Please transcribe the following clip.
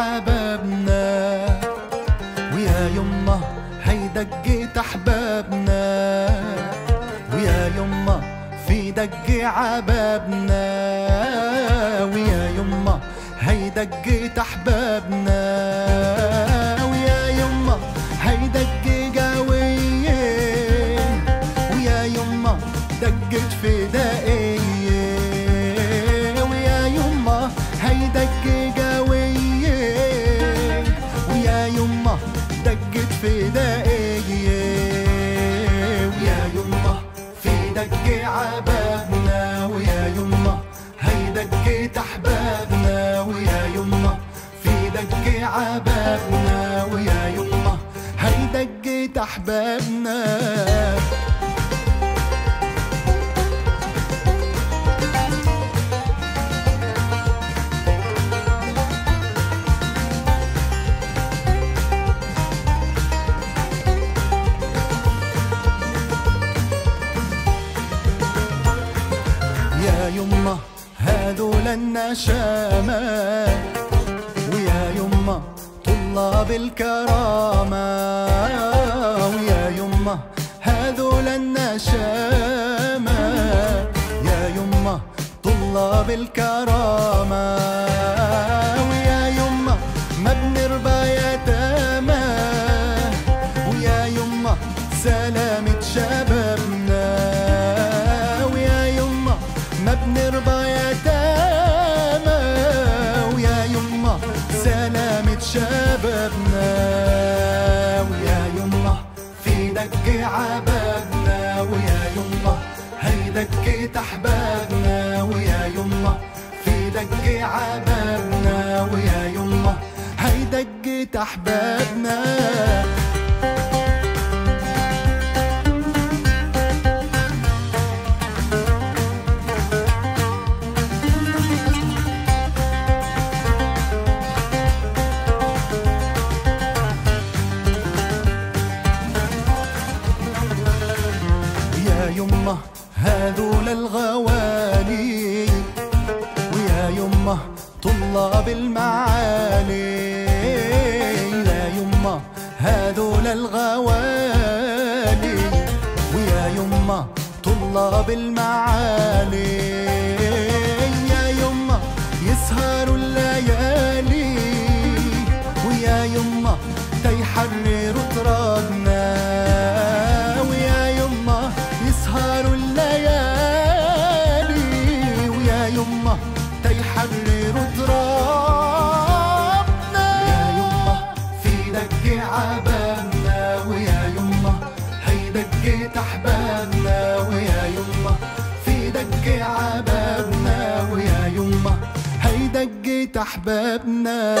عبابنا. ويا يما هي دقة أحبابنا. ويا يما في دق عبابنا. ويا يما هي دقة أحبابنا. أحبابنا. يا يما هذول النشامة ويا يما طلاب الكرامة. هذول النشامة. يا يما طلاب الكرامة. أحبابنا. يا هذول الغوالي ويا يما طلاب المعالي. المعالي يا يما يسهروا الليالي ويا يما تيحرروا ترابنا. ويا يما يسهروا الليالي ويا يما تيحرروا ترابنا. أحبابنا.